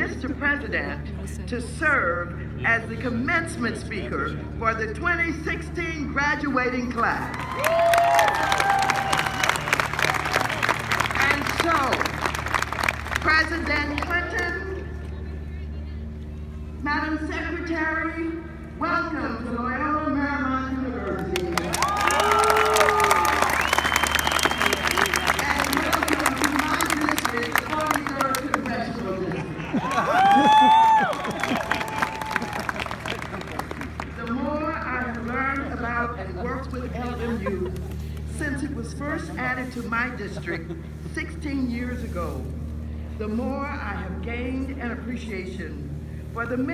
Mr. President to serve as the commencement speaker for the 2016 graduating class. And so, President Clinton, Madam Secretary, welcome to Loyola learned and worked with LMU since it was first added to my district 16 years ago, the more I have gained an appreciation for the mission